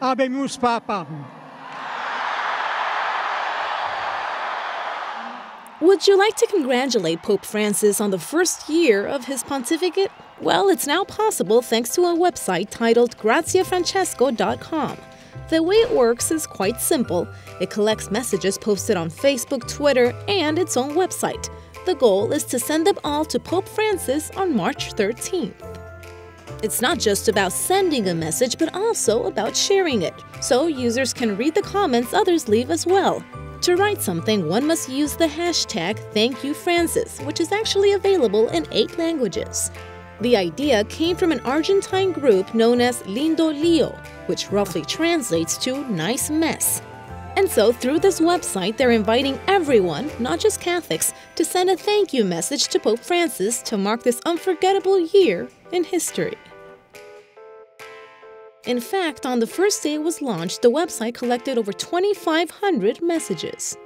Papam. Would you like to congratulate Pope Francis on the first year of his pontificate? Well, it's now possible thanks to a website titled graziefrancesco.com. The way it works is quite simple. It collects messages posted on Facebook, Twitter, and its own website. The goal is to send them all to Pope Francis on March 13th. It's not just about sending a message, but also about sharing it, so users can read the comments others leave as well. To write something, one must use the hashtag ThankYouFrancis, which is actually available in eight languages. The idea came from an Argentine group known as Lindo Lío, which roughly translates to nice mess. And so, through this website, they're inviting everyone, not just Catholics, to send a thank you message to Pope Francis to mark this unforgettable year in history. In fact, on the first day it was launched, the website collected over 2,500 messages.